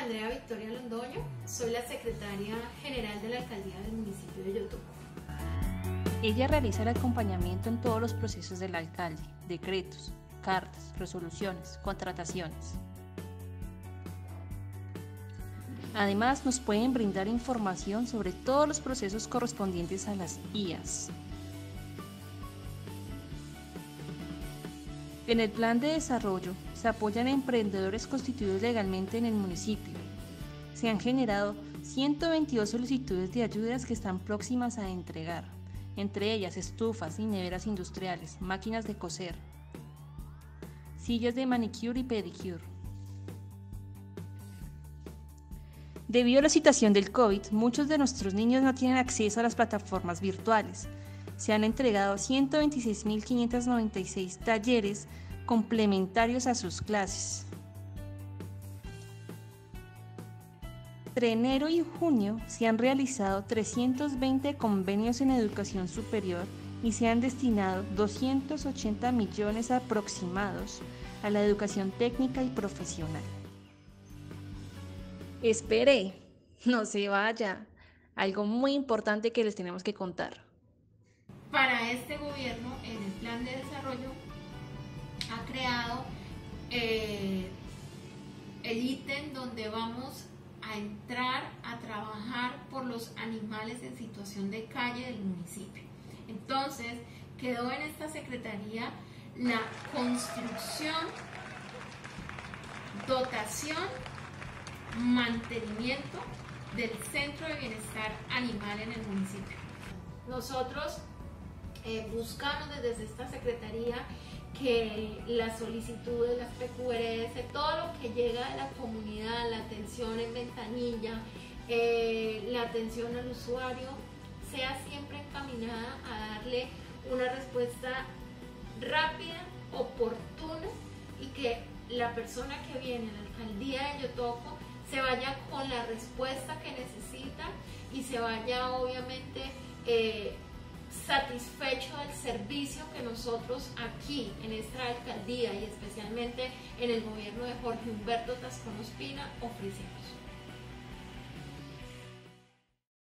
Andrea Victoria Londoño, soy la secretaria general de la alcaldía del municipio de Yotuco. Ella realiza el acompañamiento en todos los procesos del alcalde, decretos, cartas, resoluciones, contrataciones. Además, nos pueden brindar información sobre todos los procesos correspondientes a las IAS. En el plan de desarrollo se apoyan a emprendedores constituidos legalmente en el municipio. Se han generado 122 solicitudes de ayudas que están próximas a entregar, entre ellas estufas y neveras industriales, máquinas de coser, sillas de manicure y pedicure. Debido a la situación del COVID, muchos de nuestros niños no tienen acceso a las plataformas virtuales, se han entregado 126.596 talleres complementarios a sus clases. Entre enero y junio se han realizado 320 convenios en educación superior y se han destinado 280 millones aproximados a la educación técnica y profesional. Espere, no se vaya. Algo muy importante que les tenemos que contar. Para este gobierno, en el plan de desarrollo, ha creado eh, el ítem donde vamos a entrar a trabajar por los animales en situación de calle del municipio. Entonces, quedó en esta secretaría la construcción, dotación, mantenimiento del centro de bienestar animal en el municipio. Nosotros eh, buscamos desde esta secretaría que las solicitudes, las PQRS, todo lo que llega de la comunidad, la atención en ventanilla, eh, la atención al usuario, sea siempre encaminada a darle una respuesta rápida, oportuna y que la persona que viene a la alcaldía de Yotoco se vaya con la respuesta que necesita y se vaya obviamente eh, satisfecho del servicio que nosotros aquí en esta alcaldía y especialmente en el gobierno de Jorge Humberto Tascón Ospina ofrecemos.